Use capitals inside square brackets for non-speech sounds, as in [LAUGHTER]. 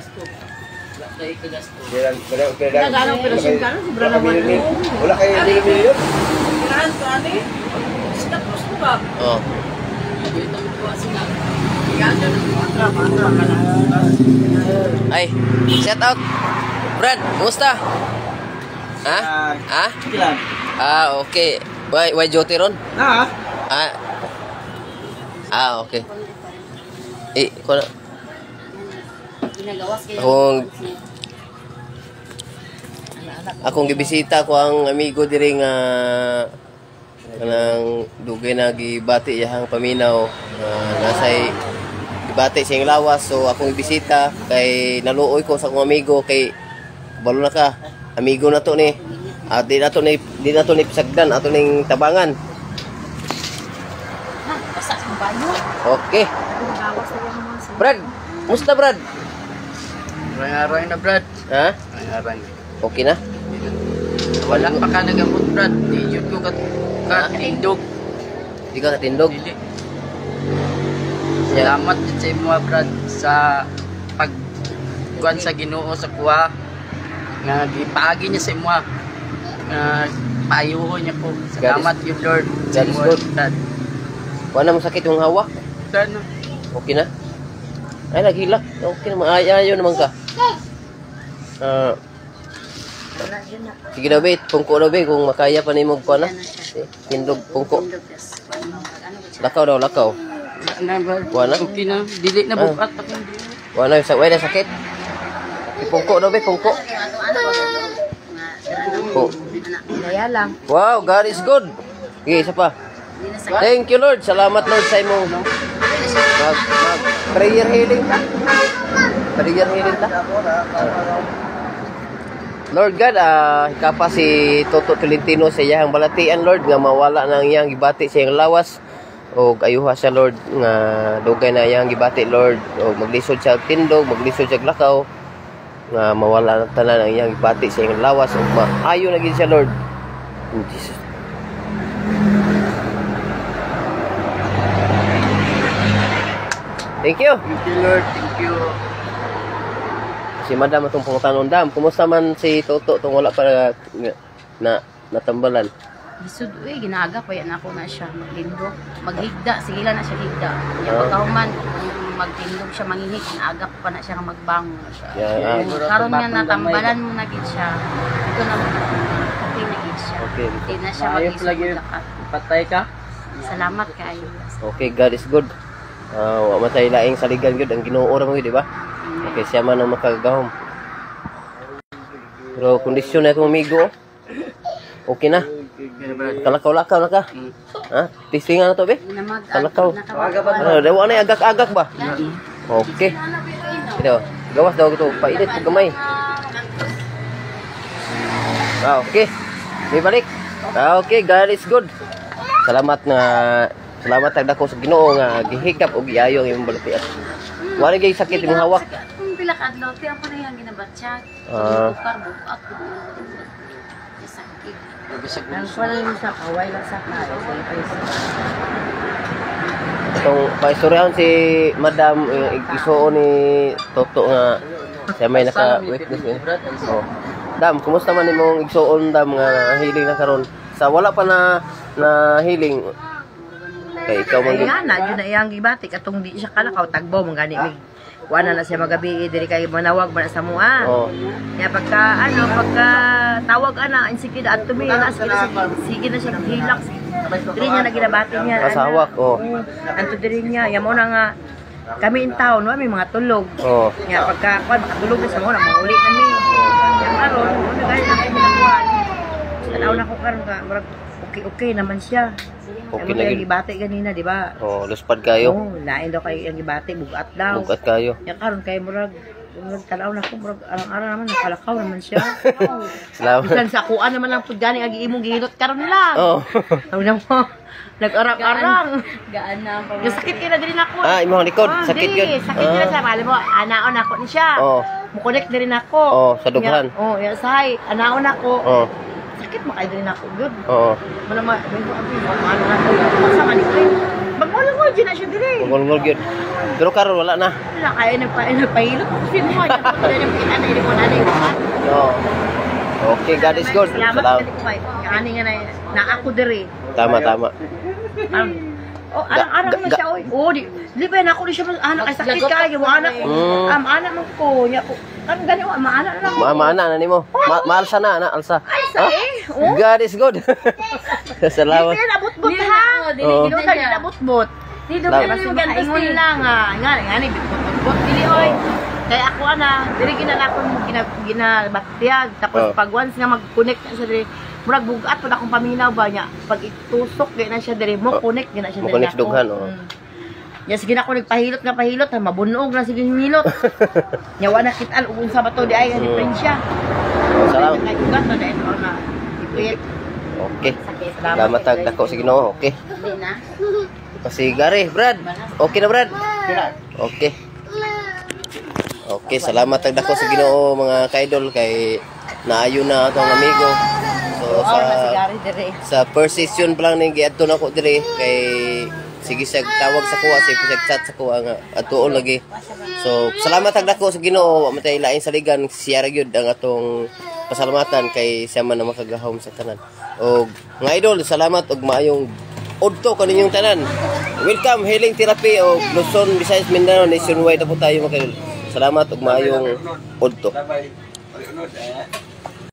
gasto. Wala tayo kagasto. Kailan, wala, wala. Nagano operasyon ka, no? Sobra naman. Wala kayo, hindi na million. Kailangan ko, ano eh? Tapos ko ba? Oh. Dito mo po sila. Ay, shout out. Brad, kumusta? Ha? Ah, Ha? Ilan? Ah, okay. Why, why duty ron? Ah, Ah. Ah, okay. Eh, kung Ginagawas kayo. Kung akong gibisita ko ang amigo diri nga kanang dugay na gibati iyang paminaw uh, nasay gibati siyang lawas. So akong gibisita kay naluoy ko sa akong amigo kay balo na ka. Amigo na to ni. At di na to ni di na to ni pisagdan ato ning tabangan. Sa okay. Sa... Brad musta Brad Arang-arang na, Brad. ha Arang-arang. okay na Wala pa ka nagamot, Brad. Di yun ko kat katindog. di ka katindog Dili. Salamat din sa imo, Brad, sa pag kuan sa Ginoo sa kuha nga gipaagi niya sa imo nga paayuhon niya ko. Salamat yun, Lord. God is good. Brad. wala mo sakit yung hawak no? Okay na? Ay, nagilak. Okay naman. Ay, ayaw naman ka. Ah, sige daw, babe. Pungko daw, babe. Kung makaya pa ni mo ko na. Tindog, pungko. Lakaw daw, lakaw. Na. Wala? Okay na. Dili na bukat ako. Wala, sa wala sakit. Pungko daw, babe. Pungko. Pungko. Kaya lang. Wow, God is good. Okay, isa pa. Thank you, Lord. Salamat, Lord, sa imo. Mag, mag, prayer healing ta. Prayer healing ta. Lord God, ah, hikapa si Toto Tolentino sa iyang balatian, Lord, nga mawala na ang iyang gibati sa iyang lawas. O ayuha siya, Lord, nga dugay na iyang gibati, Lord. O maglisod siya og tindog, maglisod siya lakaw. Nga mawala na tanan ang iyang gibati sa iyang lawas. O maayo na gid siya, Lord. In Jesus Thank you. Thank you, Lord. Thank you. Si Madam atong pangutanon dam. Kumusta man si Toto tong wala pa na, na natambalan? Bisud, uy, ginaga pa yan ako na siya. Maglindog. Maghigda. Sige lang na siya higda. Yung Ah. pagkahuman, kung magtindog siya mangihik, ginaga pa na siya magbangon. Yan, ah, Siguro Karon nga natambalan mo na gid siya. Ito na okay na gid siya. Okay. Hindi na siya lagi. lakat. Patay ka? Salamat kayo. Okay, God is good. Ah, wa matay laing saligan gyud ang Ginoo ra mo di ba? Okay, siya man ang makagahom. Pero kondisyon na akong amigo. Okay na. Kalakaw-lakaw na ka. Mm. Ha? Tistingan na to, be? Kalakaw. Ano, dawa na agak-agak ba? Okay. Ito, gawas daw ito. Painit pag gamay. Ah, okay. May balik. Ah, okay, God is good. Salamat nga salamat tagda ko sa Ginoo nga gihikap og giayo ang imong balatian. Wala gyud sakit imong hawak. Kung pila ka adlaw, tiyan ko na yung ginabatsyag. Ah. Bukar, bukak. Sakit. Bisag Ang pala yung sa kaway lang sa kaya. Itong paistoryahan si Madam yung isuon ni Toto nga siya may naka-witness eh. Oh. Dam, kumusta man imong igsuon dam nga healing na karon? Sa wala pa na na healing. Kay ikaw man Ay gyud. nga na, yun na iyang gibati. Katong di siya kalakaw, tagbo, mong gani. May, kuha na na siya magabi, diri kay manawag man sa mua. Oh. Kaya pagka, ano, pagka tawag ana, insige na at tumi, na, sige na, sige, sige na siya hilak. Diri niya na ginabati niya. ana. Asawak, oh. Anto diri niya, yamo na nga, kami in town, may mga tulog. Oh. Kaya pagka, kuha, makatulog na sa mga, mahuli kami. Kaya karon, ano gani na kami nakuhan. Tanaw na ko karon ka, murag, okay, okay naman siya. Okay lagi. lagi. gibati ganina, di ba? Oh, luspad kayo. Oo, lain daw kayo yung gibati, bugat daw. Bugat kayo. Ya karon kay murag murag tanaw na ko murag arang-arang naman nakalakaw naman siya. [LAUGHS] Salamat. Bisan sa kuan naman lang pud gani agi imong gihinot karon lang. Oh. [LAUGHS] Tawag na mo. Nag-arang-arang. Gaan na ang Yung sakit kina diri nako. ah, imong likod, Ah, sakit yun. Sakit yun sa mali mo. Anaon ako ni siya. Oh. Mukunik diri nako. Oh, sa dughan. Ya, oh, ya say, anaon ako. Oh. Sakit mo kay diri nako gud. Oo. Wala ma, may mo abi, ano na ko. Masa man ito. Magmulong-mulong dyan na siya dire. Mungol-ngol gyud. Pero karon wala na. Wala kaya nagpa nagpahilot ko sin mo. Yan po na yung kita na ko na na yung No. Okay, God is good. Salamat Salamat. kay ko kay. Ani nga na na ako dire. Tama, tama. Oh, arang na ga- siya oy. Oh, di di ba na ako di siya mas anak ay sakit ka ako yung anak ko. Mm. Am anak mo ko nya ko. Kan gani wa maanak na lang. Ma maana na nimo. Ma maalsa na, ana, alsa. Ay sa eh. Oh. God is good. Salamat. Di na Dili ha. na, dili Oo. Dili ka di na bot-bot. Di do Salamat. ka kasi makaingon lang ah. Nga nga ni bot-bot dili oy. Kaya ako ana, dili ginalakon mo gina ginabatyag tapos pag once nga mag-connect na siya diri murag bugat pud akong paminaw ba niya pag itusok gay na siya diri mo connect gina siya Mo diri connect dughan, oo. Ya sige na ako nagpahilot nga pahilot ha mabunog na sige hilot. Nya wa na kitaan ug unsa ba to di ay diferensya. Salamat. Kay ugat na dahil na. Okay. Salamat tag dako sa Ginoo. Okay. Kasi gari, Brad. Okay na, Brad. Okay. Okay, salamat tag dako sa Ginoo mga kaidol kay naayo na atong amigo. So sa sa first session pa lang ning giadto nako dire kay sige sa tawag sa kuha sa sa chat sa kuha nga atuon lagi. So salamat tag dako sa Ginoo wa matay lain sa ligan siya ra gyud ang atong pasalamatan kay siya man makagahom sa tanan. Og mga idol, salamat og maayong udto kaninyong tanan. Welcome Healing Therapy og Luzon, Visayas, Mindanao nationwide na po tayo mga. Salamat og maayong udto.